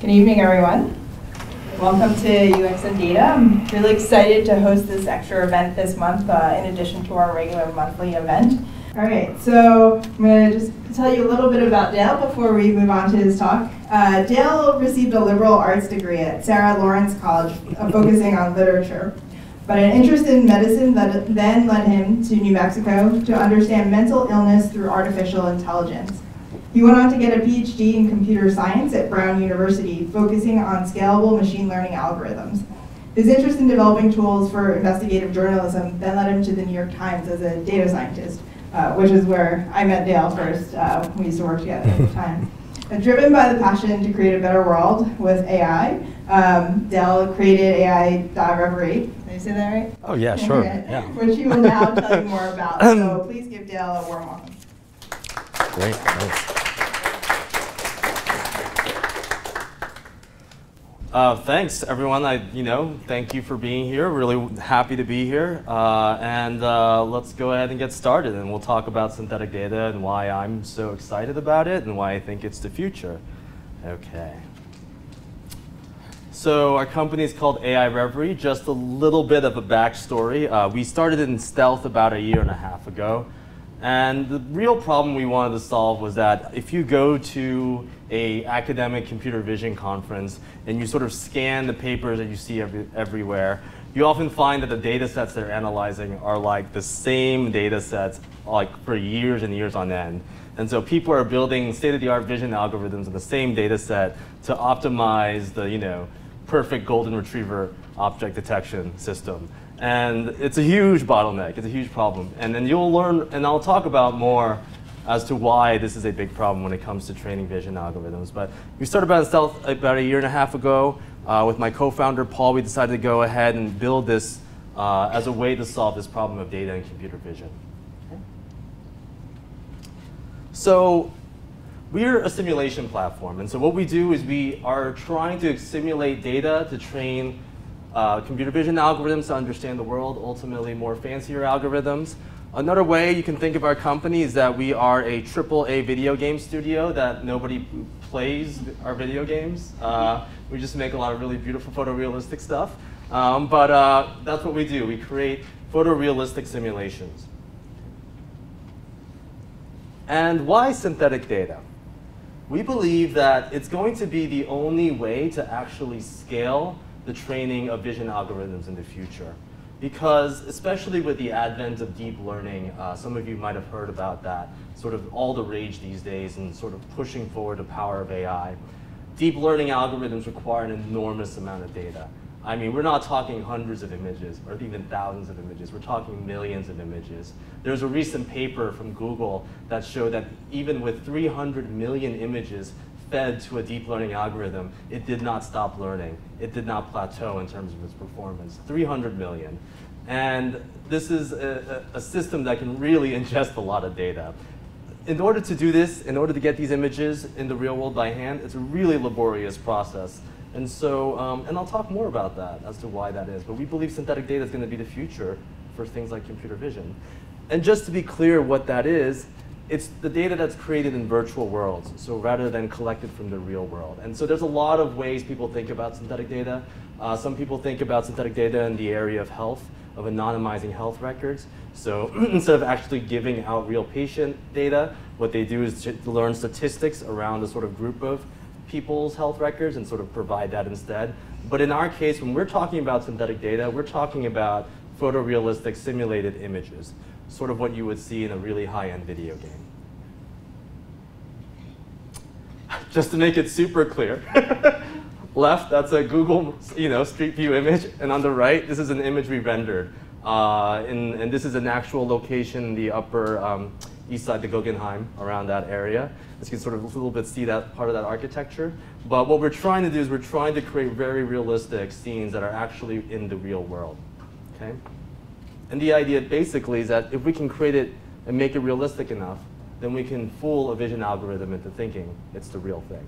Good evening, everyone. Welcome to UX and Data. I'm really excited to host this extra event this month uh, in addition to our regular monthly event. All right, so I'm going to just tell you a little bit about Dale before we move on to his talk. Uh, Dale received a liberal arts degree at Sarah Lawrence College, uh, focusing on literature. But an interest in medicine that then led him to New Mexico to understand mental illness through artificial intelligence. He went on to get a PhD in computer science at Brown University, focusing on scalable machine learning algorithms. His interest in developing tools for investigative journalism then led him to the New York Times as a data scientist, uh, which is where I met Dale first. Uh, we used to work together at the time. Uh, driven by the passion to create a better world with AI, um, Dale created AI.Reverie. Did I say that right? Oh, yeah, sure. Yeah. Which he will now tell you more about. So please give Dale a warm welcome. Great. Thanks. Uh, thanks, everyone. I, you know, thank you for being here. Really happy to be here. Uh, and uh, let's go ahead and get started. And we'll talk about synthetic data and why I'm so excited about it and why I think it's the future. Okay. So our company is called AI Reverie. Just a little bit of a backstory. Uh, we started in stealth about a year and a half ago. And the real problem we wanted to solve was that if you go to a academic computer vision conference and you sort of scan the papers that you see every, everywhere, you often find that the data sets they're analyzing are like the same data sets like for years and years on end. And so people are building state-of-the-art vision algorithms in the same data set to optimize the, you know, perfect golden retriever object detection system. And it's a huge bottleneck, it's a huge problem. And then you'll learn, and I'll talk about more as to why this is a big problem when it comes to training vision algorithms. But we started about Stealth about a year and a half ago. Uh, with my co-founder, Paul, we decided to go ahead and build this uh, as a way to solve this problem of data and computer vision. So we're a simulation platform. And so what we do is we are trying to simulate data to train uh, computer vision algorithms to understand the world, ultimately more fancier algorithms. Another way you can think of our company is that we are a triple A video game studio that nobody plays our video games. Uh, we just make a lot of really beautiful photorealistic stuff. Um, but uh, that's what we do. We create photorealistic simulations. And why synthetic data? We believe that it's going to be the only way to actually scale the training of vision algorithms in the future. Because especially with the advent of deep learning, uh, some of you might have heard about that, sort of all the rage these days and sort of pushing forward the power of AI. Deep learning algorithms require an enormous amount of data. I mean, we're not talking hundreds of images or even thousands of images. We're talking millions of images. There's a recent paper from Google that showed that even with 300 million images, fed to a deep learning algorithm, it did not stop learning. It did not plateau in terms of its performance. 300 million. And this is a, a, system that can really ingest a lot of data. In order to do this, in order to get these images in the real world by hand, it's a really laborious process. And so, um, and I'll talk more about that as to why that is. But we believe synthetic data is going to be the future for things like computer vision. And just to be clear what that is, it's the data that's created in virtual worlds, so rather than collected from the real world. And so there's a lot of ways people think about synthetic data. Uh, some people think about synthetic data in the area of health, of anonymizing health records. So instead of actually giving out real patient data, what they do is to learn statistics around a sort of group of people's health records and sort of provide that instead. But in our case, when we're talking about synthetic data, we're talking about photorealistic simulated images sort of what you would see in a really high-end video game. Just to make it super clear, left, that's a Google you know, Street View image, and on the right, this is an image we rendered. Uh, in, and this is an actual location in the upper um, east side, the Guggenheim, around that area. As you can sort of a little bit see that part of that architecture. But what we're trying to do is we're trying to create very realistic scenes that are actually in the real world. Okay? And the idea basically is that if we can create it and make it realistic enough, then we can fool a vision algorithm into thinking it's the real thing.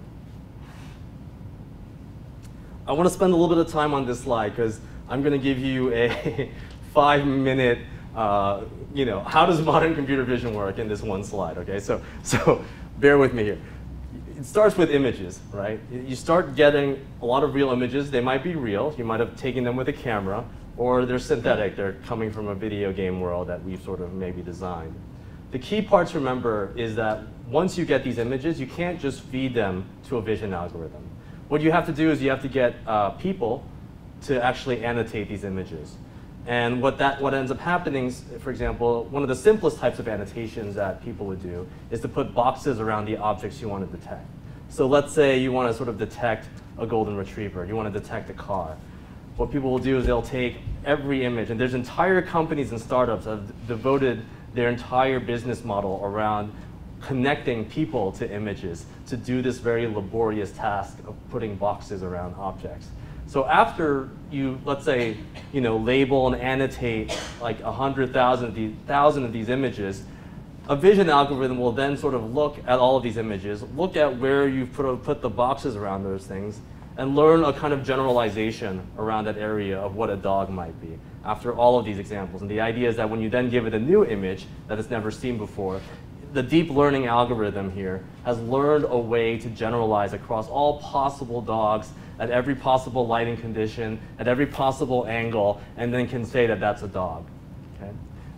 I want to spend a little bit of time on this slide because I'm going to give you a five minute, uh, you know, how does modern computer vision work in this one slide, okay? So, so bear with me here. it starts with images, right? You start getting a lot of real images. They might be real. You might have taken them with a camera, or they're synthetic. They're coming from a video game world that we've sort of maybe designed. The key part to remember is that once you get these images, you can't just feed them to a vision algorithm. What you have to do is you have to get uh, people to actually annotate these images. And what, that, what ends up happening, is, for example, one of the simplest types of annotations that people would do is to put boxes around the objects you want to detect. So let's say you want to sort of detect a golden retriever, you want to detect a car. What people will do is they'll take every image, and there's entire companies and startups that have devoted their entire business model around connecting people to images to do this very laborious task of putting boxes around objects. So after you, let's say, you know, label and annotate like 100,000 of, these, thousand of these images, a vision algorithm will then sort of look at all of these images, look at where you've put, put the boxes around those things, and learn a kind of generalization around that area of what a dog might be after all of these examples. And the idea is that when you then give it a new image that it's never seen before, the deep learning algorithm here has learned a way to generalize across all possible dogs at every possible lighting condition, at every possible angle, and then can say that that's a dog. Okay?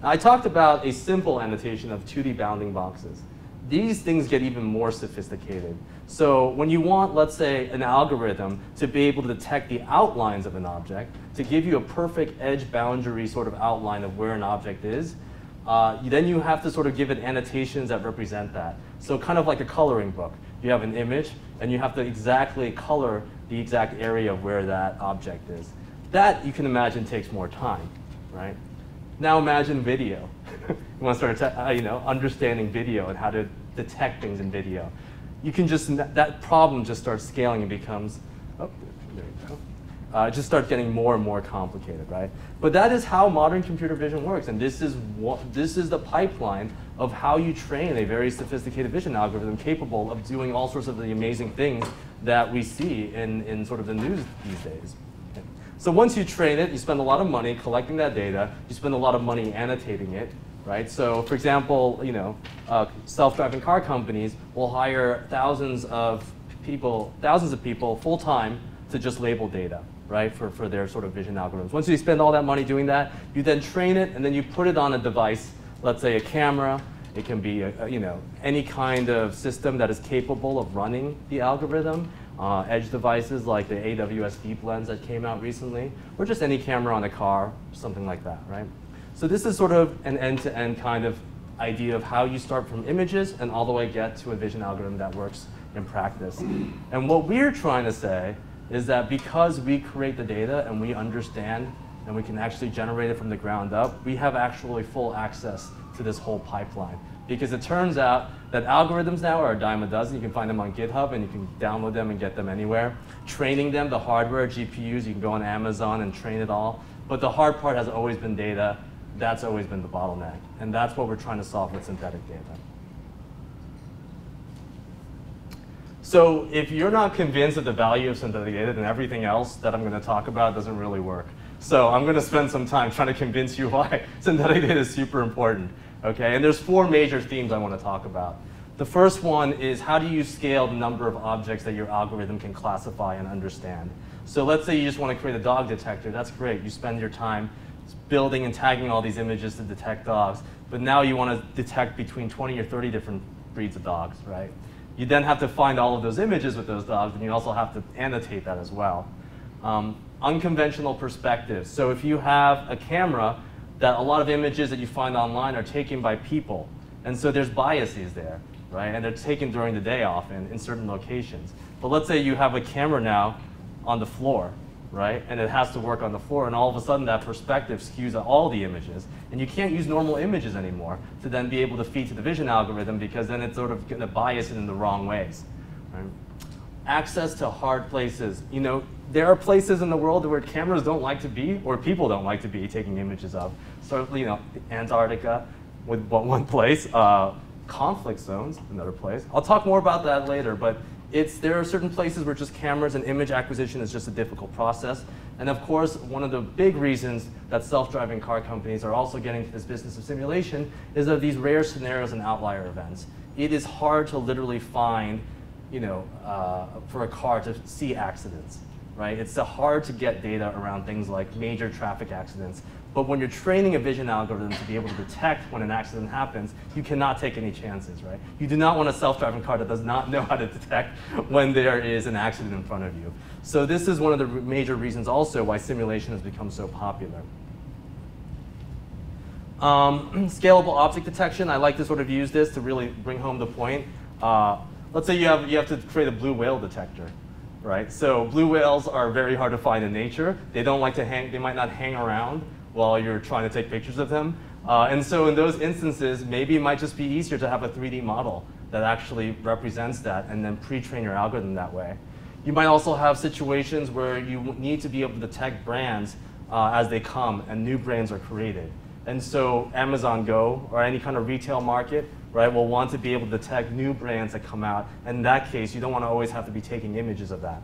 Now, I talked about a simple annotation of 2D bounding boxes. These things get even more sophisticated. So when you want, let's say, an algorithm to be able to detect the outlines of an object, to give you a perfect edge boundary sort of outline of where an object is, uh, then you have to sort of give it annotations that represent that. So kind of like a coloring book. You have an image, and you have to exactly color the exact area of where that object is. That, you can imagine, takes more time, right? Now imagine video. you want to start, uh, you know, understanding video and how to detect things in video. You can just, that problem just starts scaling and becomes, oh, there you go uh, it just starts getting more and more complicated, right? But that is how modern computer vision works, and this is what this is the pipeline of how you train a very sophisticated vision algorithm capable of doing all sorts of the amazing things that we see in, in sort of the news these days. So once you train it, you spend a lot of money collecting that data, you spend a lot of money annotating it, right? So for example, you know, uh, self-driving car companies will hire thousands of people, thousands of people full-time to just label data right, for, for their sort of vision algorithms. Once you spend all that money doing that, you then train it and then you put it on a device, let's say a camera, it can be a, a, you know, any kind of system that is capable of running the algorithm. Uh, edge devices like the AWS Deep Lens that came out recently, or just any camera on a car, something like that, right? So this is sort of an end-to-end -end kind of idea of how you start from images and all the way get to a vision algorithm that works in practice. And what we're trying to say is that because we create the data and we understand and we can actually generate it from the ground up, we have actually full access to this whole pipeline. Because it turns out that algorithms now are a dime a dozen. You can find them on GitHub and you can download them and get them anywhere. Training them, the hardware, GPUs, you can go on Amazon and train it all. But the hard part has always been data. That's always been the bottleneck. And that's what we're trying to solve with synthetic data. So if you're not convinced of the value of synthetic data, then everything else that I'm going to talk about doesn't really work. So I'm going to spend some time trying to convince you why synthetic data is super important. Okay, and there's four major themes I want to talk about. The first one is how do you scale the number of objects that your algorithm can classify and understand? So let's say you just want to create a dog detector. That's great. You spend your time building and tagging all these images to detect dogs. But now you want to detect between 20 or 30 different breeds of dogs, right? You then have to find all of those images with those dogs, and you also have to annotate that as well. Um, unconventional perspectives. So if you have a camera, that a lot of images that you find online are taken by people. And so there's biases there, right? And they're taken during the day often in certain locations. But let's say you have a camera now on the floor, right? And it has to work on the floor, and all of a sudden that perspective skews all the images. And you can't use normal images anymore to then be able to feed to the vision algorithm because then it's sort of going to bias it in the wrong ways. Right? Access to hard places. You know, there are places in the world where cameras don't like to be, or people don't like to be taking images of. So, you know, Antarctica, with one place, uh, conflict zones, another place. I'll talk more about that later, but it's, there are certain places where just cameras and image acquisition is just a difficult process. And of course, one of the big reasons that self-driving car companies are also getting into this business of simulation is of these rare scenarios and outlier events. It is hard to literally find you know, uh, for a car to see accidents, right? It's hard to get data around things like major traffic accidents. But when you're training a vision algorithm to be able to detect when an accident happens, you cannot take any chances, right? You do not want a self-driving car that does not know how to detect when there is an accident in front of you. So this is one of the major reasons also why simulation has become so popular. Um, scalable object detection, I like to sort of use this to really bring home the point. Uh, let's say you have, you have to create a blue whale detector, right? So blue whales are very hard to find in nature. They don't like to hang, they might not hang around while you're trying to take pictures of them. Uh, and so in those instances, maybe it might just be easier to have a 3D model that actually represents that and then pre-train your algorithm that way. You might also have situations where you need to be able to detect brands uh, as they come and new brands are created. And so Amazon Go or any kind of retail market right, will want to be able to detect new brands that come out. And in that case, you don't want to always have to be taking images of that.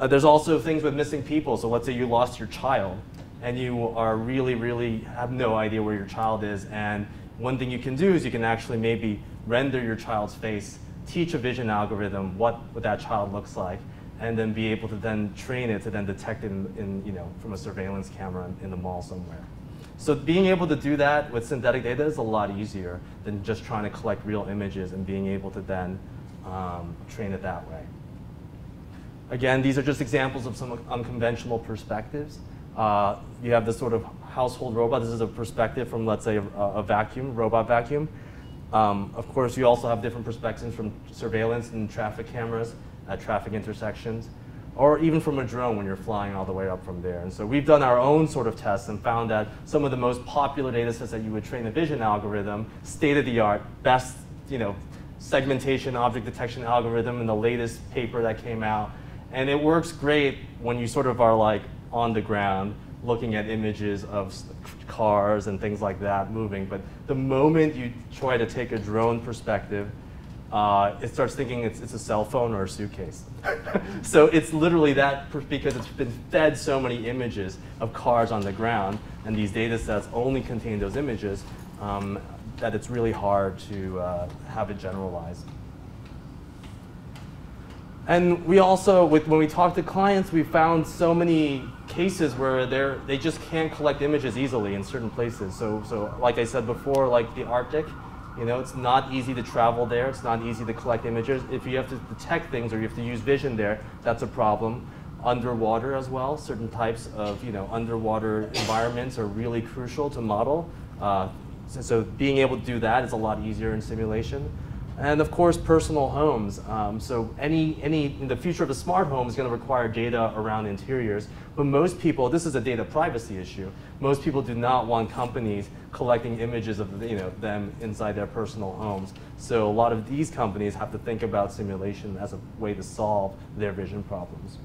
Uh, there's also things with missing people. So let's say you lost your child and you are really, really have no idea where your child is. And one thing you can do is you can actually maybe render your child's face, teach a vision algorithm what, what that child looks like, and then be able to then train it to then detect it in, in you know, from a surveillance camera in the mall somewhere. So being able to do that with synthetic data is a lot easier than just trying to collect real images and being able to then um, train it that way. Again, these are just examples of some unconventional perspectives. Uh, you have this sort of household robot. This is a perspective from, let's say, a, a vacuum, robot vacuum. Um, of course, you also have different perspectives from surveillance and traffic cameras at traffic intersections or even from a drone when you're flying all the way up from there. And so we've done our own sort of tests and found that some of the most popular data sets that you would train a vision algorithm, state of the art, best you know, segmentation object detection algorithm in the latest paper that came out. And it works great when you sort of are like on the ground looking at images of cars and things like that moving. But the moment you try to take a drone perspective, uh, it starts thinking it's, it's a cell phone or a suitcase. so it's literally that because it's been fed so many images of cars on the ground, and these data sets only contain those images, um, that it's really hard to uh, have it generalized. And we also, with, when we talk to clients, we found so many cases where they're, they just can't collect images easily in certain places. So, so like I said before, like the Arctic, you know, it's not easy to travel there. It's not easy to collect images. If you have to detect things or you have to use vision there, that's a problem. Underwater as well, certain types of you know underwater environments are really crucial to model. Uh, so, so, being able to do that is a lot easier in simulation. And of course, personal homes. Um, so any, any, the future of a smart home is going to require data around interiors. But most people, this is a data privacy issue. Most people do not want companies collecting images of you know, them inside their personal homes. So a lot of these companies have to think about simulation as a way to solve their vision problems.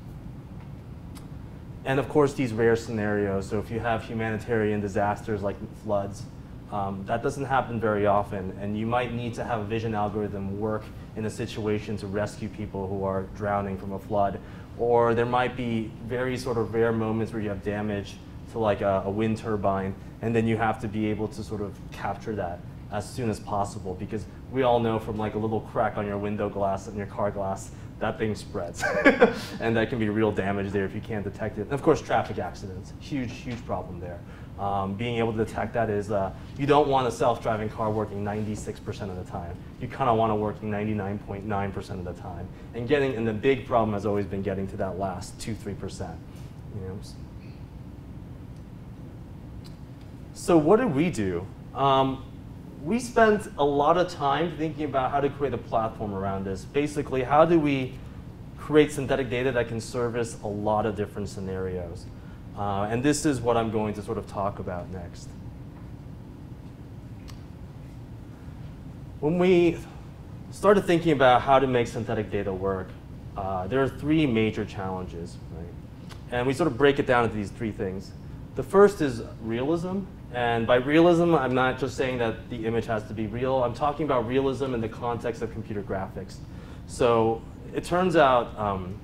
And of course, these rare scenarios. So if you have humanitarian disasters like floods, um, that doesn't happen very often, and you might need to have a vision algorithm work in a situation to rescue people who are drowning from a flood. Or there might be very sort of rare moments where you have damage to like a, a wind turbine, and then you have to be able to sort of capture that as soon as possible because we all know from like a little crack on your window glass and your car glass, that thing spreads. and that can be real damage there if you can't detect it. And of course, traffic accidents, huge, huge problem there. Um, being able to detect that is, uh, you don't want a self-driving car working 96% of the time. You kind of want it working 99.9% .9 of the time. And getting, and the big problem has always been getting to that last two, 3%. You know? So what did we do? Um, we spent a lot of time thinking about how to create a platform around this. Basically, how do we create synthetic data that can service a lot of different scenarios? Uh, and this is what I'm going to sort of talk about next. When we started thinking about how to make synthetic data work, uh, there are three major challenges, right? And we sort of break it down into these three things. The first is realism. And by realism, I'm not just saying that the image has to be real. I'm talking about realism in the context of computer graphics. So it turns out um,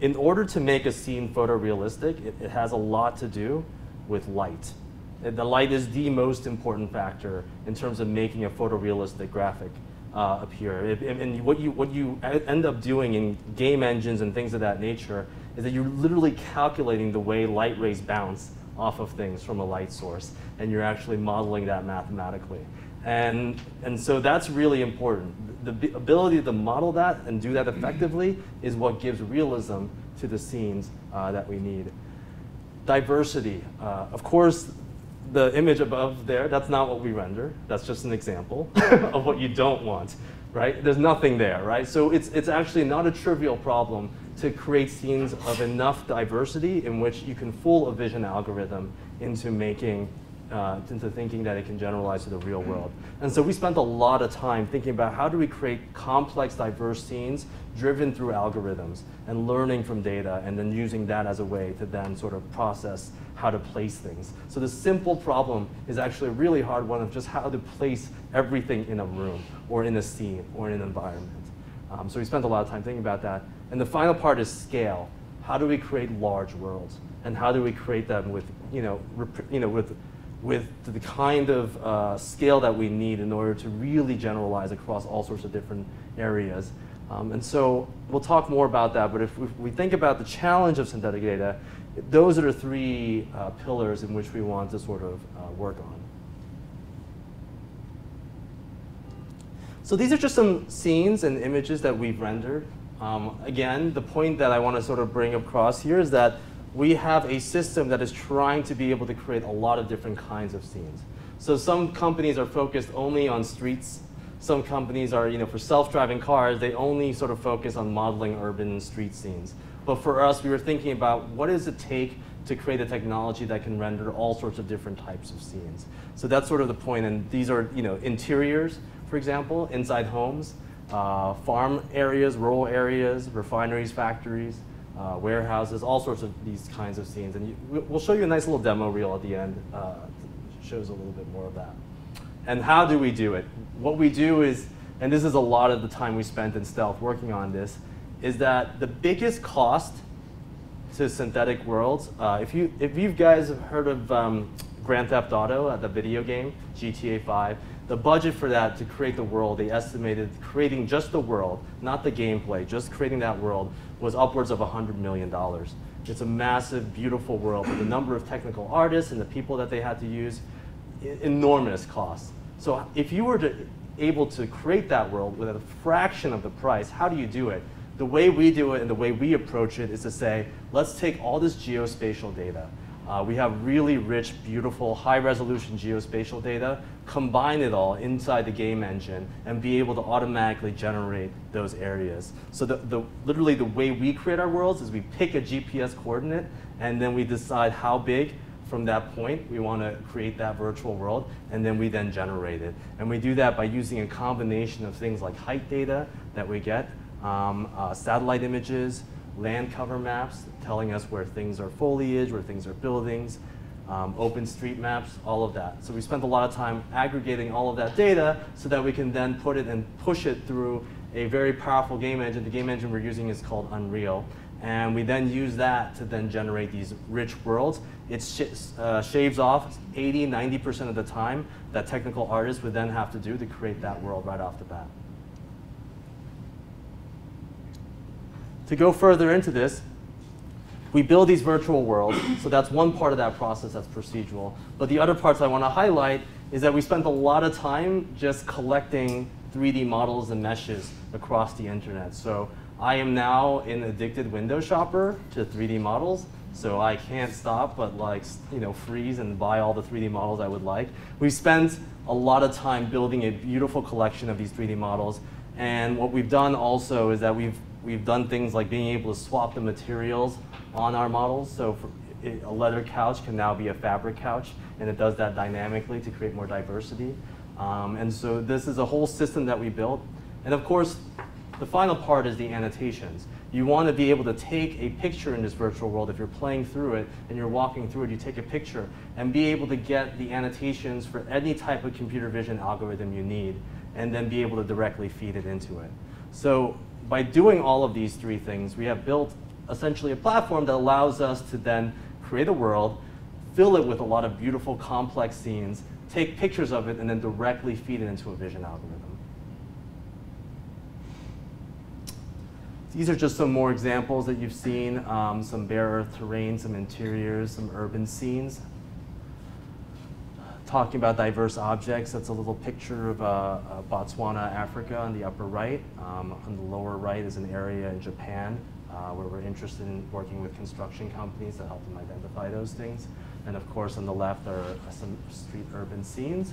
in order to make a scene photorealistic, it, it has a lot to do with light. The light is the most important factor in terms of making a photorealistic graphic. uh, appear. It, and what you, what you end up doing in game engines and things of that nature is that you're literally calculating the way light rays bounce off of things from a light source, and you're actually modeling that mathematically. And, and so that's really important. The ability to model that and do that effectively is what gives realism to the scenes uh, that we need. Diversity. Uh, of course, the image above there, that's not what we render. That's just an example of what you don't want, right? There's nothing there, right? So it's, it's actually not a trivial problem to create scenes of enough diversity in which you can fool a vision algorithm into making uh, into thinking that it can generalize to the real world. And so we spent a lot of time thinking about how do we create complex, diverse scenes driven through algorithms and learning from data and then using that as a way to then sort of process how to place things. So the simple problem is actually a really hard one of just how to place everything in a room or in a scene or in an environment. Um, so we spent a lot of time thinking about that. And the final part is scale. How do we create large worlds? And how do we create them with, you know, you know, with with the kind of uh, scale that we need in order to really generalize across all sorts of different areas. Um, and so we'll talk more about that, but if we think about the challenge of synthetic data, those are the three uh, pillars in which we want to sort of uh, work on. So these are just some scenes and images that we've rendered. Um, again, the point that I want to sort of bring across here is that we have a system that is trying to be able to create a lot of different kinds of scenes. So some companies are focused only on streets. Some companies are, you know, for self-driving cars, they only sort of focus on modeling urban street scenes. But for us, we were thinking about what does it take to create a technology that can render all sorts of different types of scenes. So that's sort of the point. point, and these are, you know, interiors, for example, inside homes, uh, farm areas, rural areas, refineries, factories, uh, warehouses, all sorts of these kinds of scenes. And you, we'll show you a nice little demo reel at the end. Uh, shows a little bit more of that. And how do we do it? What we do is, and this is a lot of the time we spent in Stealth working on this, is that the biggest cost to synthetic worlds, uh, if, you, if you guys have heard of um, Grand Theft Auto, uh, the video game, GTA 5, the budget for that to create the world, they estimated creating just the world, not the gameplay, just creating that world was upwards of $100 million. It's a massive, beautiful world, but the number of technical artists and the people that they had to use, enormous costs. So if you were to able to create that world with a fraction of the price, how do you do it? The way we do it and the way we approach it is to say, let's take all this geospatial data, uh, we have really rich, beautiful, high-resolution geospatial data, combine it all inside the game engine, and be able to automatically generate those areas. So the, the, literally the way we create our worlds is we pick a GPS coordinate, and then we decide how big from that point we want to create that virtual world, and then we then generate it. And we do that by using a combination of things like height data that we get, um, uh, satellite images, land cover maps telling us where things are foliage, where things are buildings, um, open street maps, all of that. So we spent a lot of time aggregating all of that data so that we can then put it and push it through a very powerful game engine. The game engine we're using is called Unreal. And we then use that to then generate these rich worlds. It sh uh, shaves off 80, 90% of the time that technical artists would then have to do to create that world right off the bat. To go further into this, we build these virtual worlds, so that's one part of that process that's procedural. But the other parts I want to highlight is that we spent a lot of time just collecting 3D models and meshes across the internet. So I am now an addicted window shopper to 3D models, so I can't stop but like you know freeze and buy all the 3D models I would like. We spent a lot of time building a beautiful collection of these 3D models, and what we've done also is that we've we've done things like being able to swap the materials on our models. So a leather couch can now be a fabric couch, and it does that dynamically to create more diversity. Um, and so this is a whole system that we built. And of course, the final part is the annotations. You want to be able to take a picture in this virtual world. If you're playing through it and you're walking through it, you take a picture and be able to get the annotations for any type of computer vision algorithm you need and then be able to directly feed it into it. So by doing all of these three things, we have built essentially a platform that allows us to then create a world, fill it with a lot of beautiful, complex scenes, take pictures of it, and then directly feed it into a vision algorithm. These are just some more examples that you've seen, um, some bare earth terrain, some interiors, some urban scenes. Talking about diverse objects, that's a little picture of uh, uh, Botswana, Africa on the upper right. Um, on the lower right is an area in Japan uh, where we're interested in working with construction companies to help them identify those things. And of course, on the left are some street urban scenes.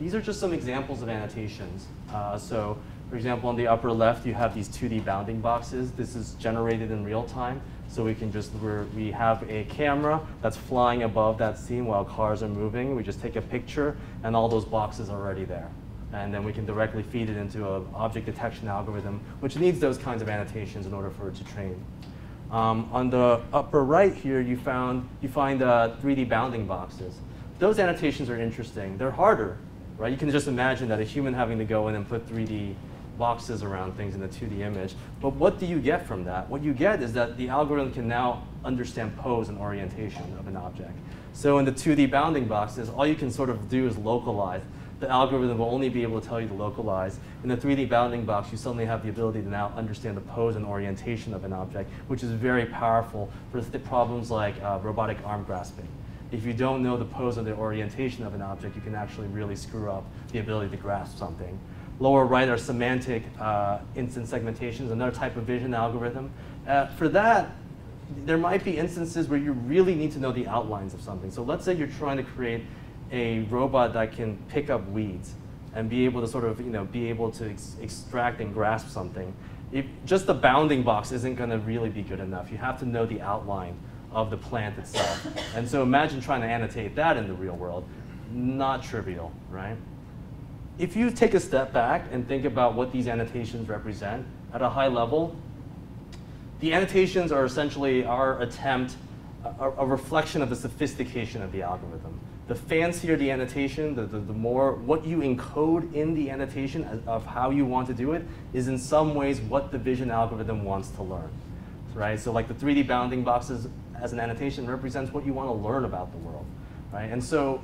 These are just some examples of annotations. Uh, so, for example, on the upper left, you have these 2D bounding boxes. This is generated in real time. So we can just, we have a camera that's flying above that scene while cars are moving. We just take a picture and all those boxes are already there. And then we can directly feed it into an object detection algorithm, which needs those kinds of annotations in order for it to train. Um, on the upper right here, you, found, you find uh, 3D bounding boxes. Those annotations are interesting. They're harder right? You can just imagine that a human having to go in and put 3D boxes around things in the 2D image. But what do you get from that? What you get is that the algorithm can now understand pose and orientation of an object. So in the 2D bounding boxes, all you can sort of do is localize. The algorithm will only be able to tell you to localize. In the 3D bounding box, you suddenly have the ability to now understand the pose and orientation of an object, which is very powerful for problems like uh, robotic arm grasping if you don't know the pose or the orientation of an object, you can actually really screw up the ability to grasp something. Lower right are semantic uh, instance segmentations, another type of vision algorithm. Uh, for that, there might be instances where you really need to know the outlines of something. So let's say you're trying to create a robot that can pick up weeds and be able to sort of, you know, be able to ex extract and grasp something. If just the bounding box isn't going to really be good enough. You have to know the outline of the plant itself. and so imagine trying to annotate that in the real world. Not trivial, right? If you take a step back and think about what these annotations represent at a high level, the annotations are essentially our attempt, a, a reflection of the sophistication of the algorithm. The fancier the annotation, the, the, the, more what you encode in the annotation of how you want to do it is in some ways what the vision algorithm wants to learn. Right? So like the 3D bounding boxes as an annotation represents what you want to learn about the world, right? And so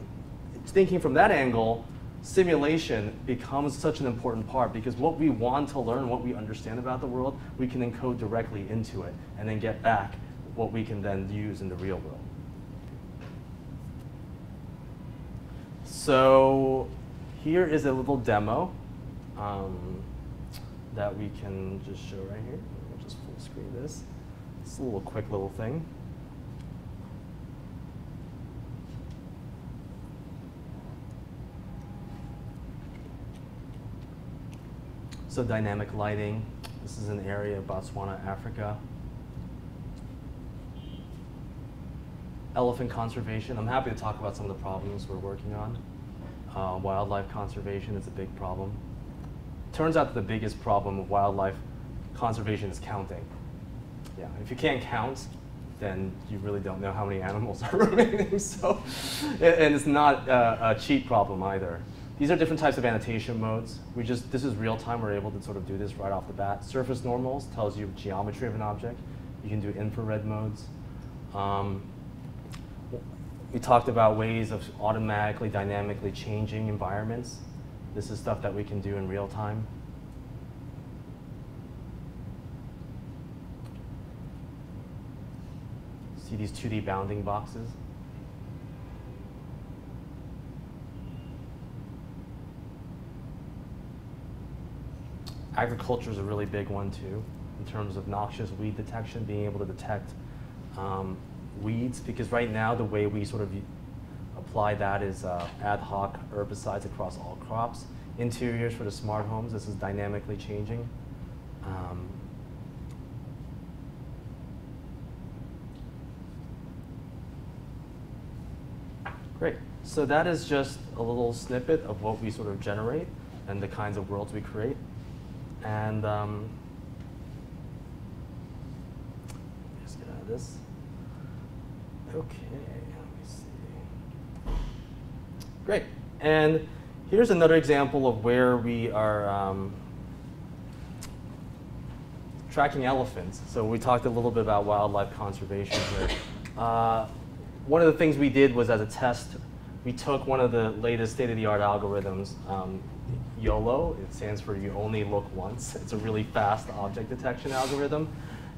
thinking from that angle, simulation becomes such an important part because what we want to learn, what we understand about the world, we can encode directly into it and then get back what we can then use in the real world. So here is a little demo um, that we can just show right here. We'll just full screen this. It's a little quick little thing. So dynamic lighting. This is an area of Botswana, Africa. Elephant conservation. I'm happy to talk about some of the problems we're working on. Uh, wildlife conservation is a big problem. Turns out that the biggest problem of wildlife conservation is counting. Yeah, if you can't count, then you really don't know how many animals are remaining. So, and it's not a cheap problem either. These are different types of annotation modes. We just, this is real time, we're able to sort of do this right off the bat. Surface normals tells you geometry of an object. You can do infrared modes. Um, we talked about ways of automatically, dynamically changing environments. This is stuff that we can do in real time. See these 2D bounding boxes? Agriculture is a really big one too, in terms of noxious weed detection, being able to detect um, weeds, because right now the way we sort of apply that is uh, ad hoc herbicides across all crops. Interiors for the smart homes, this is dynamically changing. Um, great. So that is just a little snippet of what we sort of generate and the kinds of worlds we create. And um, let's get out of this. Okay, let me see. Great. And here's another example of where we are um, tracking elephants. So we talked a little bit about wildlife conservation here. Uh, one of the things we did was as a test, we took one of the latest state-of-the-art algorithms um, YOLO. It stands for you only look once. It's a really fast object detection algorithm.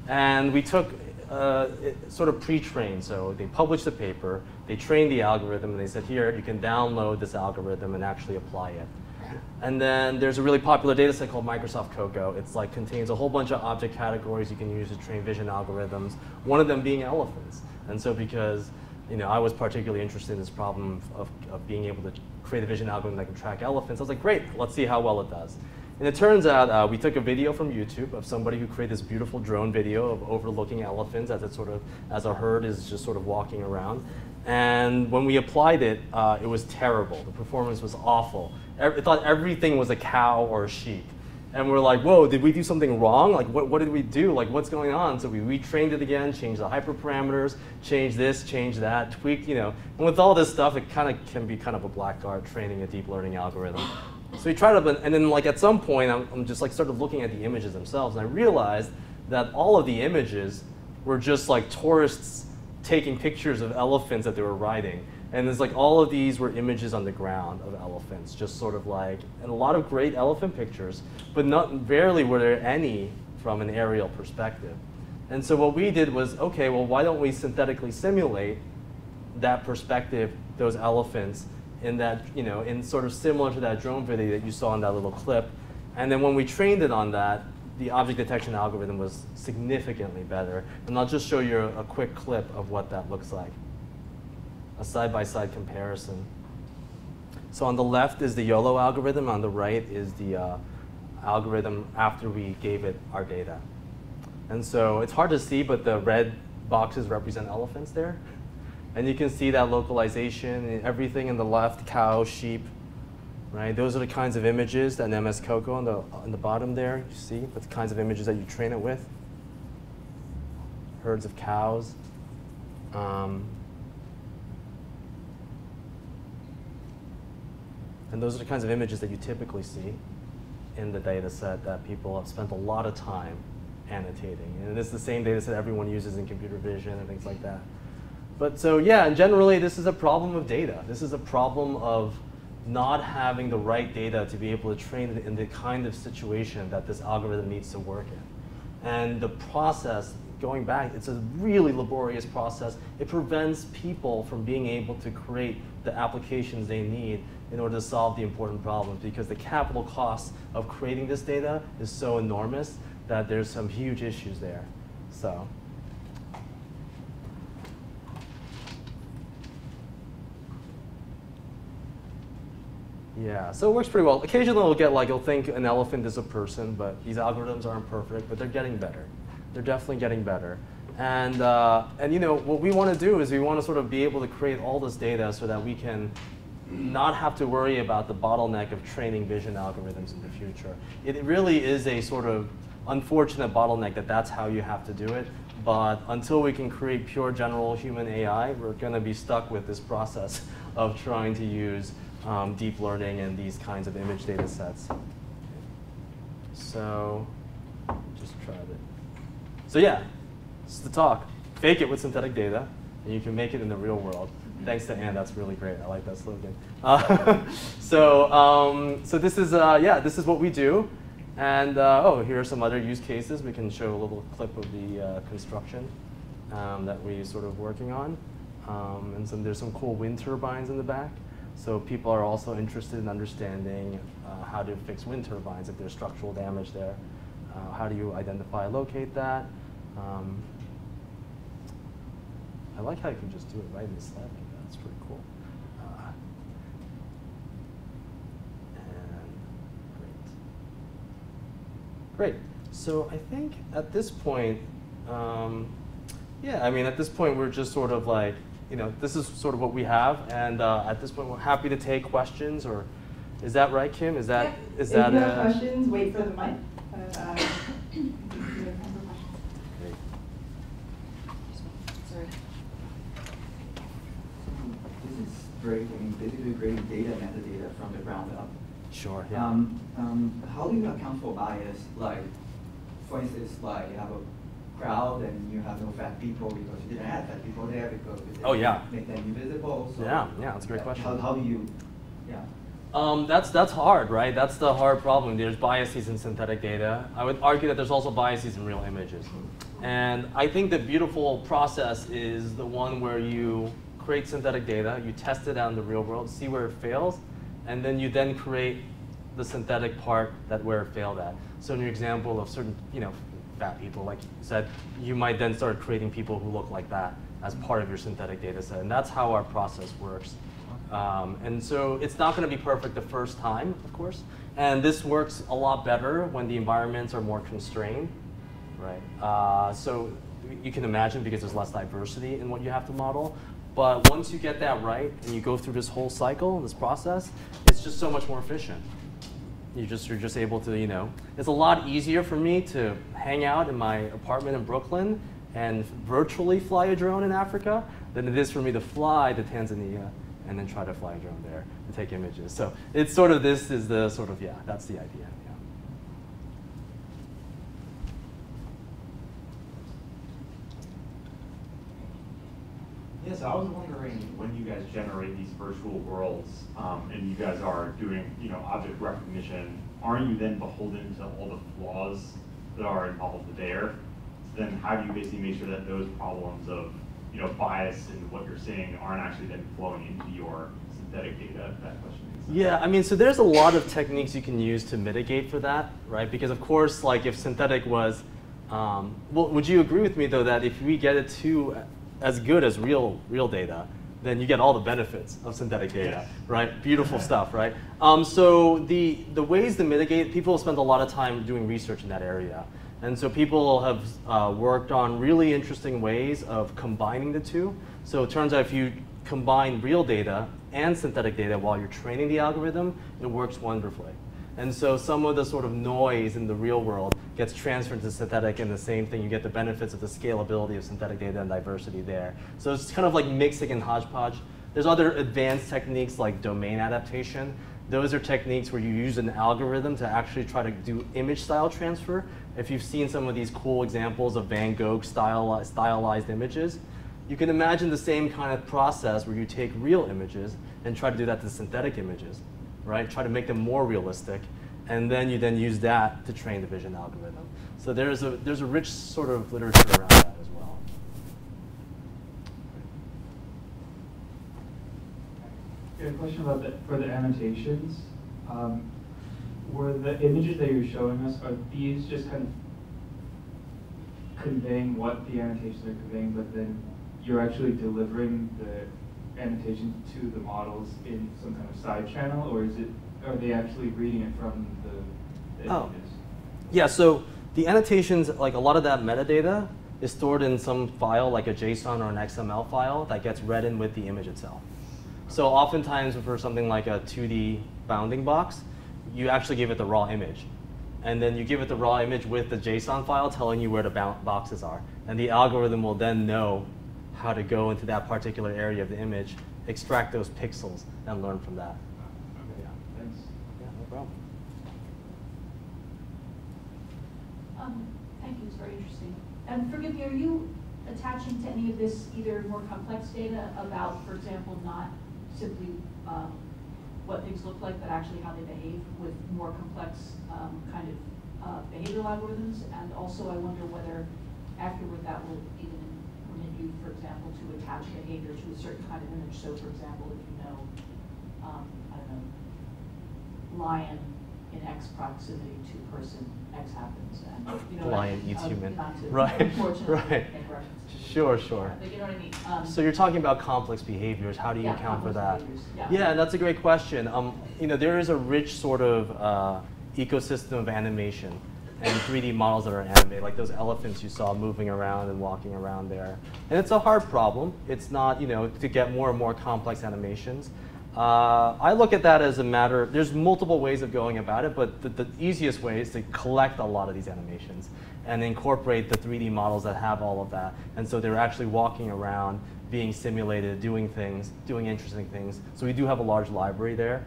And we took uh, sort of pre-trained. So they published the paper, they trained the algorithm, and they said, here, you can download this algorithm and actually apply it. And then there's a really popular data set called Microsoft COCO. It's like contains a whole bunch of object categories you can use to train vision algorithms, one of them being elephants. And so because you know, I was particularly interested in this problem of, of being able to create a vision algorithm that can track elephants. I was like, great, let's see how well it does. And it turns out uh, we took a video from YouTube of somebody who created this beautiful drone video of overlooking elephants as it sort of, as a herd is just sort of walking around. And when we applied it, uh, it was terrible. The performance was awful. It thought everything was a cow or a sheep. And we're like, whoa, did we do something wrong? Like, what, what did we do? Like, what's going on? So we retrained it again, changed the hyperparameters, changed this, changed that, tweaked, you know. And with all this stuff, it kind of can be kind of a black art training a deep learning algorithm. So we tried it, and then like at some point, I'm, I'm just like started looking at the images themselves, and I realized that all of the images were just like tourists taking pictures of elephants that they were riding. And there's like all of these were images on the ground of elephants, just sort of like, and a lot of great elephant pictures, but not barely were there any from an aerial perspective. And so what we did was, okay, well, why don't we synthetically simulate that perspective, those elephants, in that, you know, in sort of similar to that drone video that you saw in that little clip. And then when we trained it on that, the object detection algorithm was significantly better. And I'll just show you a, a quick clip of what that looks like. A side-by-side -side comparison. So on the left is the YOLO algorithm, on the right is the uh, algorithm after we gave it our data. And so it's hard to see, but the red boxes represent elephants there. And you can see that localization and everything in the left, cow, sheep, right? Those are the kinds of images that MS Coco on the, on the bottom there, you see, the kinds of images that you train it with. Herds of cows. Um, and those are the kinds of images that you typically see in the data set that people have spent a lot of time annotating. And it's the same data set everyone uses in computer vision and things like that. But so yeah, and generally this is a problem of data. This is a problem of not having the right data to be able to train in the kind of situation that this algorithm needs to work in. And the process, going back, it's a really laborious process. It prevents people from being able to create the applications they need in order to solve the important problems because the capital cost of creating this data is so enormous that there's some huge issues there. So. Yeah, so it works pretty well. Occasionally we will get like, you'll think an elephant is a person, but these algorithms aren't perfect, but they're getting better. They're definitely getting better. And, uh, and you know, what we want to do is we want to sort of be able to create all this data so that we can not have to worry about the bottleneck of training vision algorithms in the future. It really is a sort of unfortunate bottleneck that that's how you have to do it. But until we can create pure general human AI, we're going to be stuck with this process of trying to use um, deep learning and these kinds of image data sets. So just try it. So yeah, is the talk. Fake it with synthetic data, and you can make it in the real world. Thanks to Anne, that's really great. I like that slogan. Uh, so, um, so this is, uh, yeah, this is what we do. And uh, oh, here are some other use cases. We can show a little clip of the uh, construction um, that we're sort of working on. Um, and some, there's some cool wind turbines in the back. So people are also interested in understanding uh, how to fix wind turbines if there's structural damage there. Uh, how do you identify, locate that? Um, I like how you can just do it right in the slide like That's pretty cool. Uh, and great. Great. So I think at this point, um, yeah, I mean, at this point, we're just sort of like you know, this is sort of what we have, and uh, at this point, we're happy to take questions. Or is that right, Kim? Is that yeah. is if that? If you have questions, wait for the mic. Uh, uh Sorry. This is great. I mean, basically creating data metadata from the ground up. Sure. Yeah. Um, um, how do you account for bias? Like, for instance, like you have a crowd and you have no fat people because you didn't have fat people there because oh yeah make them invisible. So yeah, yeah, that's a great question. How, how do you, yeah. Um, that's, that's hard, right? That's the hard problem. There's biases in synthetic data. I would argue that there's also biases in real images. And I think the beautiful process is the one where you create synthetic data, you test it out in the real world, see where it fails, and then you then create the synthetic part that where it failed at. So in your example of certain, you know, fat people, like you said, you might then start creating people who look like that as part of your synthetic data set. And that's how our process works. Um, and so it's not going to be perfect the first time, of course. And this works a lot better when the environments are more constrained, right? Uh, so you can imagine because there's less diversity in what you have to model. But once you get that right and you go through this whole cycle, this process, it's just so much more efficient. You just you're just able to, you know, it's a lot easier for me to hang out in my apartment in Brooklyn and virtually fly a drone in Africa than it is for me to fly to Tanzania and then try to fly a drone there and take images. So it's sort of this is the sort of yeah, that's the idea. Yes, I was wondering when you guys generate these virtual worlds um, and you guys are doing, you know, object recognition, aren't you then beholden to all the flaws that are involved there? So then how do you basically make sure that those problems of, you know, bias in what you're seeing aren't actually then flowing into your synthetic data? That question. Yeah, I mean, so there's a lot of techniques you can use to mitigate for that, right? Because of course, like if synthetic was, um, well, would you agree with me though that if we get it to as good as real real data, then you get all the benefits of synthetic data, right? Beautiful stuff, right? Um, so the the ways to mitigate, people spend a lot of time doing research in that area, and so people have uh, worked on really interesting ways of combining the two. So it turns out if you combine real data and synthetic data while you're training the algorithm, it works wonderfully. And so some of the sort of noise in the real world gets transferred to synthetic and the same thing, you get the benefits of the scalability of synthetic data and diversity there. So it's kind of like mixing and hodgepodge. There's other advanced techniques like domain adaptation. Those are techniques where you use an algorithm to actually try to do image style transfer. If you've seen some of these cool examples of Van Gogh stylized, stylized images, you can imagine the same kind of process where you take real images and try to do that to synthetic images right? Try to make them more realistic, and then you then use that to train the vision algorithm. So there's a there's a rich sort of literature around that as well. a question about the, for the annotations. Um, were the images that you're showing us, are these just kind of conveying what the annotations are conveying, but then you're actually delivering the annotation to the models in some kind of side channel, or is it are they actually reading it from the, the oh. Yeah, so the annotations, like a lot of that metadata is stored in some file like a JSON or an XML file that gets read in with the image itself. So oftentimes for something like a 2D bounding box, you actually give it the raw image. And then you give it the raw image with the JSON file telling you where the boxes are. And the algorithm will then know how to go into that particular area of the image, extract those pixels, and learn from that. Okay, yeah, thanks. Yeah, no problem. Um, thank you, it's very interesting. And forgive me, are you attaching to any of this either more complex data about, for example, not simply um, what things look like, but actually how they behave with more complex um, kind of uh, behavioral algorithms? And also, I wonder whether afterward that will even you, for example, to attach behavior to a certain kind of image. So, for example, if you know, um, I don't know, lion in X proximity to person, X happens, and you know, lion eats um, human. Right. right. Sure, sure. But you know what I mean. Um, so you're talking about complex behaviors. How do you yeah, account for that? Yeah. yeah, that's a great question. Um, you know, there is a rich sort of uh, ecosystem of animation and 3D models that are animated, like those elephants you saw moving around and walking around there. And it's a hard problem. It's not, you know, to get more and more complex animations. Uh, I look at that as a matter, there's multiple ways of going about it, but the, the, easiest way is to collect a lot of these animations and incorporate the 3D models that have all of that. And so they're actually walking around, being simulated, doing things, doing interesting things. So we do have a large library there.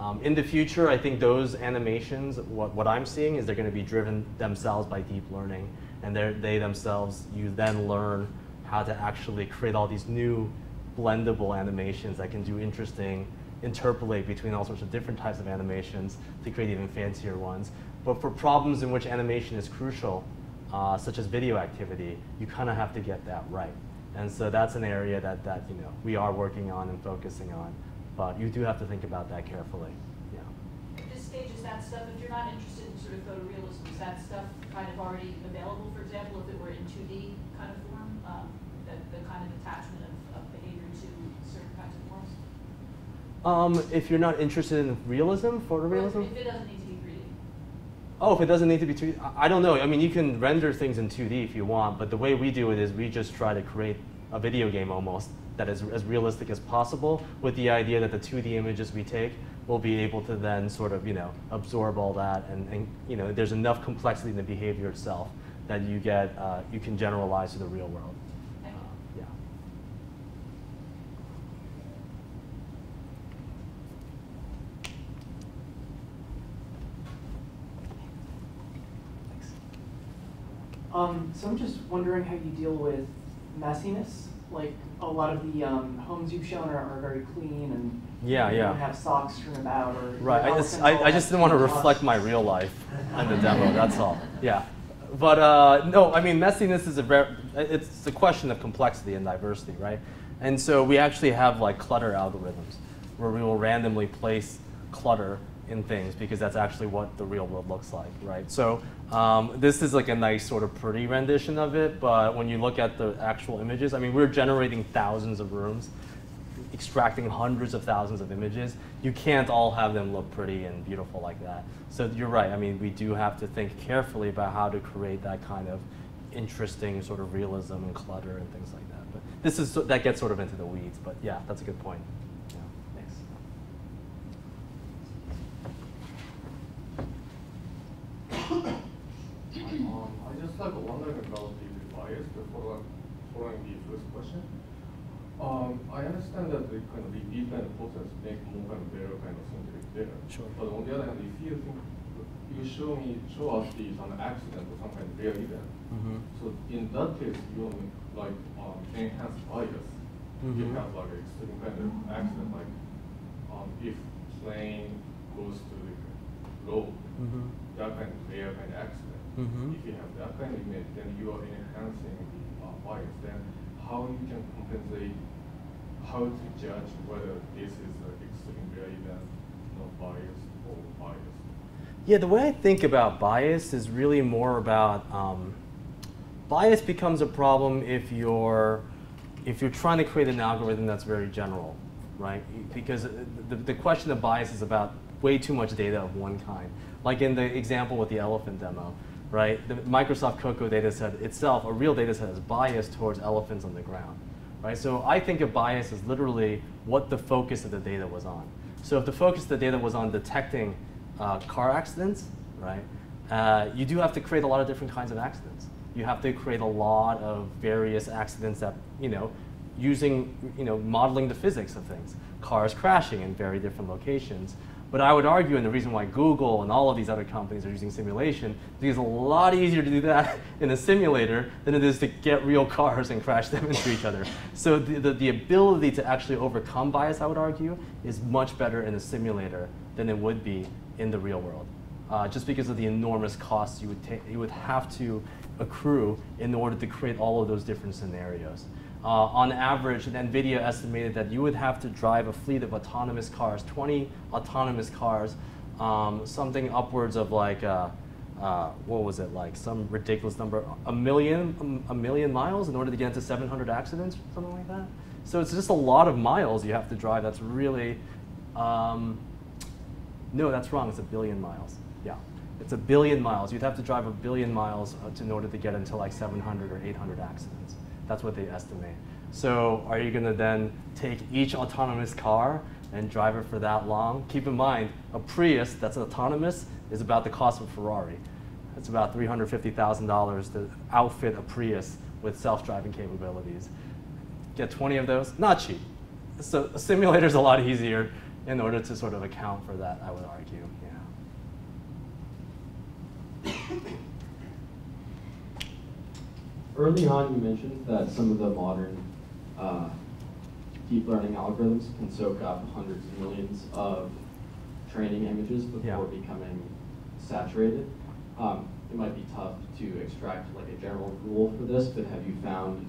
Um, in the future, I think those animations, what, what I'm seeing is they're going to be driven themselves by deep learning. And they themselves, you then learn how to actually create all these new blendable animations that can do interesting interpolate between all sorts of different types of animations to create even fancier ones. But for problems in which animation is crucial, uh, such as video activity, you kind of have to get that right. And so that's an area that, that you know, we are working on and focusing on. But you do have to think about that carefully. Yeah. At this stage, is that stuff, if you're not interested in sort of photorealism, is that stuff kind of already available? For example, if it were in 2D kind of form, um, the, the kind of attachment of, of behavior to certain kinds of forms? Um, if you're not interested in realism, photorealism? If it doesn't need to be 3D. Oh, if it doesn't need to be 2D, I I don't know. I mean, you can render things in 2D if you want, but the way we do it is we just try to create a video game almost that is as realistic as possible with the idea that the 2D images we take will be able to then sort of, you know, absorb all that and, and you know, there's enough complexity in the behavior itself that you get, uh, you can generalize to the real world. Uh, yeah. Um, so I'm just wondering how you deal with messiness. Like a lot of the um, homes you've shown are, are very clean and Yeah, you yeah. don't have socks strewn about or Right. I just I, I just didn't want to reflect my real life in the demo. That's all. Yeah. But uh, no, I mean messiness is a very it's a question of complexity and diversity, right? And so we actually have like clutter algorithms where we will randomly place clutter in things because that's actually what the real world looks like, right? So um, this is like a nice sort of pretty rendition of it, but when you look at the actual images, I mean, we're generating thousands of rooms extracting hundreds of thousands of images, you can't all have them look pretty and beautiful like that. So you're right. I mean, we do have to think carefully about how to create that kind of interesting sort of realism and clutter and things like that. But this is that gets sort of into the weeds. But yeah, that's a good point. Yeah, thanks. Um, I just like wondering about the bias before following the first question. Um, I understand that the kind of the these kind of process make more kind of better kind of synthetic data. Sure. But on the other hand, if you think you show me show us the some accident or some kind of real event. Mhm. So in that case, you only like um, enhance bias. You Mhm. have like extreme kind of accident, like um, if plane goes to the road, Mhm. that kind of rare kind of accident. Mhm. If you have that kind of image, then you are enhancing the uh, bias. Then how you can compensate, how to judge whether this is an extreme rare event, not biased or biased. Yeah, the way I think about bias is really more about um, bias becomes a problem if you're if you're trying to create an algorithm that's very general, right? Because the, the question of bias is about way too much data of one kind. Like in the example with the elephant demo, right? The Microsoft COCO data set itself, a real data set, is biased towards elephants on the ground, right? So I think of bias as literally what the focus of the data was on. So if the focus of the data was on detecting uh, car accidents, right? Uh, you do have to create a lot of different kinds of accidents. You have to create a lot of various accidents that, you know, using, you know, modeling the physics of things. Cars crashing in very different locations. But I would argue, and the reason why Google and all of these other companies are using simulation, because it's a lot easier to do that in a simulator than it is to get real cars and crash them into each other. So the, the, the ability to actually overcome bias, I would argue, is much better in a simulator than it would be in the real world. Uh, just because of the enormous costs you would, you would have to accrue in order to create all of those different scenarios. Uh, on average, NVIDIA estimated that you would have to drive a fleet of autonomous cars, 20 autonomous cars, um, something upwards of like, uh, uh, what was it, like some ridiculous number, a million, a million miles in order to get into 700 accidents, something like that. So it's just a lot of miles you have to drive. That's really, um, no, that's wrong. It's a billion miles. Yeah, it's a billion miles. You'd have to drive a billion miles uh, in order to get into like 700 or 800 accidents. That's what they estimate. So are you going to then take each autonomous car and drive it for that long? Keep in mind, a Prius that's autonomous is about the cost of a Ferrari. It's about $350,000 to outfit a Prius with self-driving capabilities. Get 20 of those, not cheap. So a simulator's a lot easier in order to sort of account for that, I would argue. Yeah. Early on, you mentioned that some of the modern uh, deep learning algorithms can soak up hundreds of millions of training images before Yeah. becoming saturated. Um, it might be tough to extract like a general rule for this, but have you found,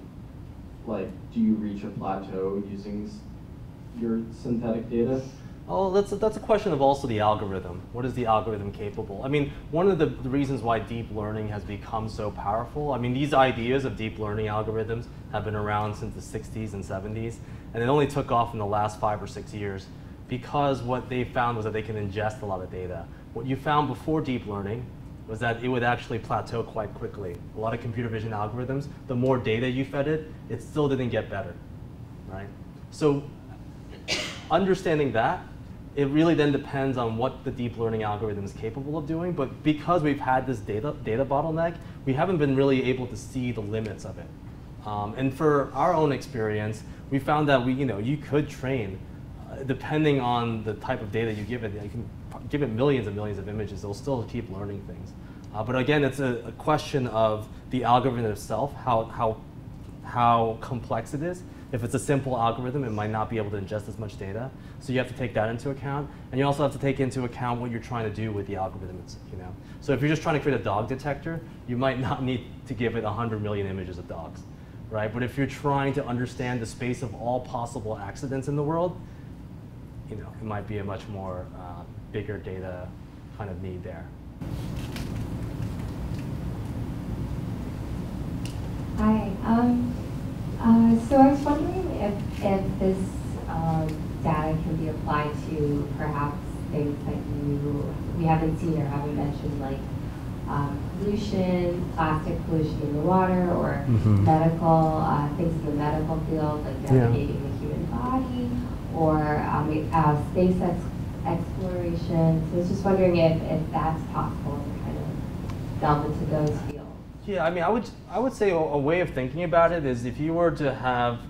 like, do you reach a plateau using s- your synthetic data? Oh, that's a, that's a question of also the algorithm. What is the algorithm capable? I mean, one of the, the reasons why deep learning has become so powerful. I mean, these ideas of deep learning algorithms have been around since the 60s and 70s, and it only took off in the last five or six years because what they found was that they can ingest a lot of data. What you found before deep learning was that it would actually plateau quite quickly. A lot of computer vision algorithms, the more data you fed it, it still didn't get better, right? So understanding that, it really then depends on what the deep learning algorithm is capable of doing. But because we've had this data, data bottleneck, we haven't been really able to see the limits of it. Um, and for our own experience, we found that we, you know, you could train, uh, depending on the type of data you give it. You can give it millions and millions of images; it'll still keep learning things. Uh, but again, it's a, a question of the algorithm itself, how how how complex it is. If it's a simple algorithm, it might not be able to ingest as much data. So you have to take that into account. And you also have to take into account what you're trying to do with the algorithm. It's, you know. So if you're just trying to create a dog detector, you might not need to give it 100 million images of dogs. Right? But if you're trying to understand the space of all possible accidents in the world, you know, it might be a much more uh, bigger data kind of need there. Hi. Um, uh, so I was wondering if, if this um, data can be applied to perhaps things that you we haven't seen or haven't mentioned, like um, pollution, plastic pollution in the water, or Mhm. medical uh, things in the medical field, like Yeah. navigating the human body, or um, uh, space ex- exploration. So I was just wondering if, if that's possible to kind of delve into those. Yeah, I mean, I would I would say a, way of thinking about it is if you were to have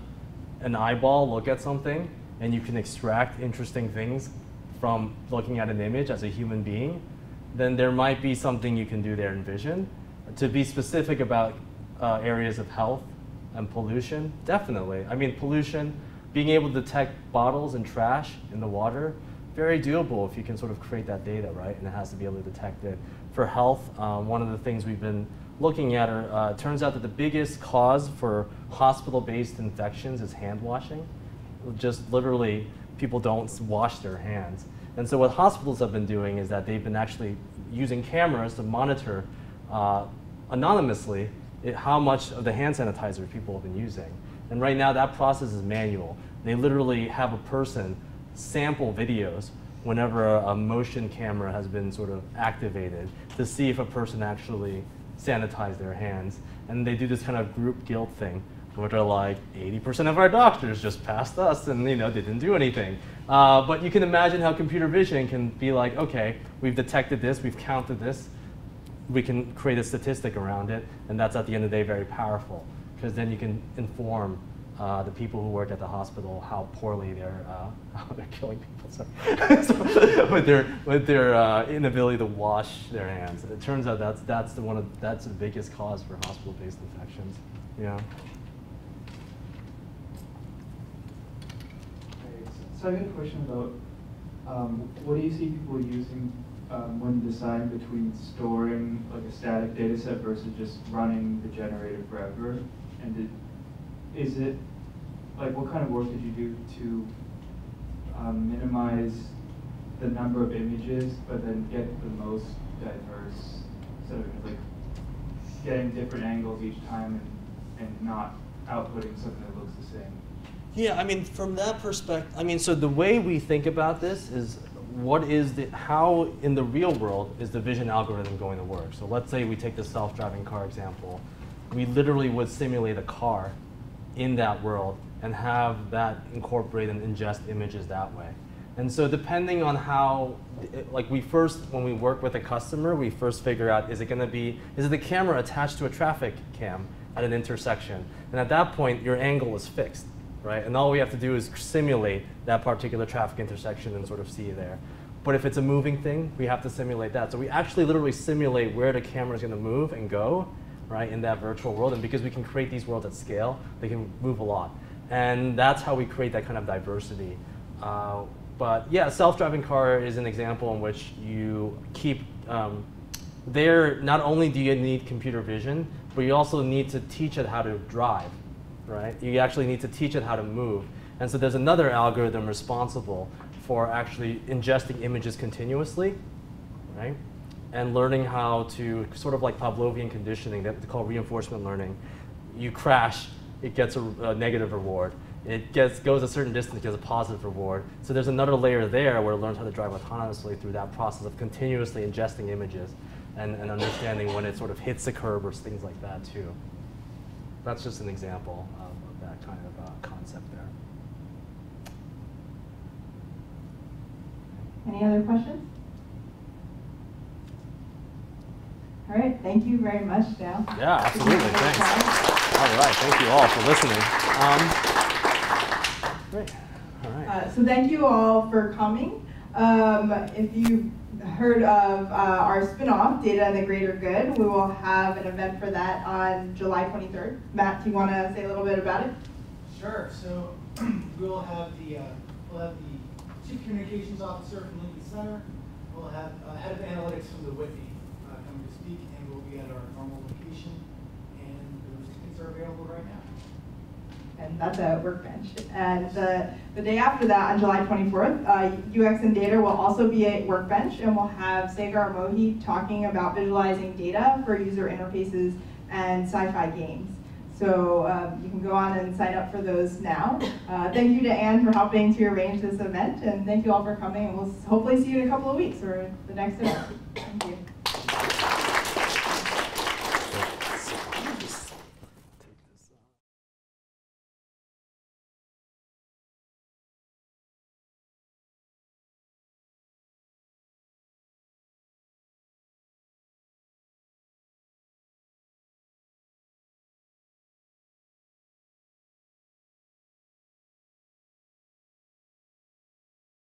an eyeball look at something and you can extract interesting things from looking at an image as a human being, then there might be something you can do there in vision. To be specific about uh, areas of health and pollution, definitely. I mean, pollution, being able to detect bottles and trash in the water, very doable if you can sort of create that data, right? And it has to be able to detect it. For health, um, one of the things we've been looking at are, uh, it turns out that the biggest cause for hospital-based infections is hand washing. Just literally, people don't wash their hands. And so what hospitals have been doing is that they've been actually using cameras to monitor uh, anonymously it, how much of the hand sanitizer people have been using. And right now that process is manual. They literally have a person sample videos whenever a, a motion camera has been sort of activated to see if a person actually sanitized their hands. And they do this kind of group guilt thing where they're like, 80% of our doctors just passed us and you know they didn't do anything. Uh, but you can imagine how computer vision can be like, okay, we've detected this, we've counted this, we can create a statistic around it, and that's at the end of the day very powerful because then you can inform uh, the people who work at the hospital how poorly they're uh, how they're killing people. Sorry. So, with their with their uh, inability to wash their hands. It turns out that's that's the one of that's the biggest cause for hospital-based infections. Yeah. So I have a question about, um, what do you see people using um, when deciding between storing like a static data set versus just running the generator forever? And did, is it, like what kind of work did you do to um, minimize the number of images, but then get the most diverse set of like getting different angles each time and, and not outputting something that looks the same? Yeah, I mean, from that perspective, I mean, so the way we think about this is what is the, how in the real world is the vision algorithm going to work? So let's say we take the self-driving car example. We literally would simulate a car in that world and have that incorporate and ingest images that way. And so depending on how, like we first, when we work with a customer, we first figure out, is it gonna be, is it the camera attached to a traffic cam at an intersection? And at that point, your angle is fixed, right? And all we have to do is simulate that particular traffic intersection and sort of see there. But if it's a moving thing, we have to simulate that. So we actually literally simulate where the camera is gonna move and go, right, in that virtual world. And because we can create these worlds at scale, they can move a lot. And that's how we create that kind of diversity. Uh, but yeah, self-driving car is an example in which you keep um, there. Not only do you need computer vision, but you also need to teach it how to drive, right? You actually need to teach it how to move. And so there's another algorithm responsible for actually ingesting images continuously, right? And learning how to, sort of like Pavlovian conditioning, that they call reinforcement learning. You crash, it gets a, a negative reward. It gets, goes a certain distance, gets a positive reward. So there's another layer there where it learns how to drive autonomously through that process of continuously ingesting images and, and understanding when it sort of hits a curb or things like that too. That's just an example of, of that kind of uh, concept there. Any other questions? All right, thank you very much, Dale. Yeah, absolutely. Thanks. All right, thank you all for listening. Um, great. All right. Uh, so thank you all for coming. Um, if you heard of uh, our spin-off, Data and the Greater Good, we will have an event for that on July 23rd. Matt, do you want to say a little bit about it? Sure. So we'll have the uh, we'll have the chief communications officer from Lincoln Center. We'll have uh, head of analytics from the Whitney uh, coming to speak, and we'll be at our And those tickets are available right now. and that's a Work-Bench. And the, the day after that, on July 24th, uh, UX and Data will also be a Work-Bench, and we'll have Sagar Mohi talking about visualizing data for user interfaces and sci-fi games. So um, you can go on and sign up for those now. Uh, thank you to Anne for helping to arrange this event, and thank you all for coming, and we'll hopefully see you in a couple of weeks or the next event. Thank you.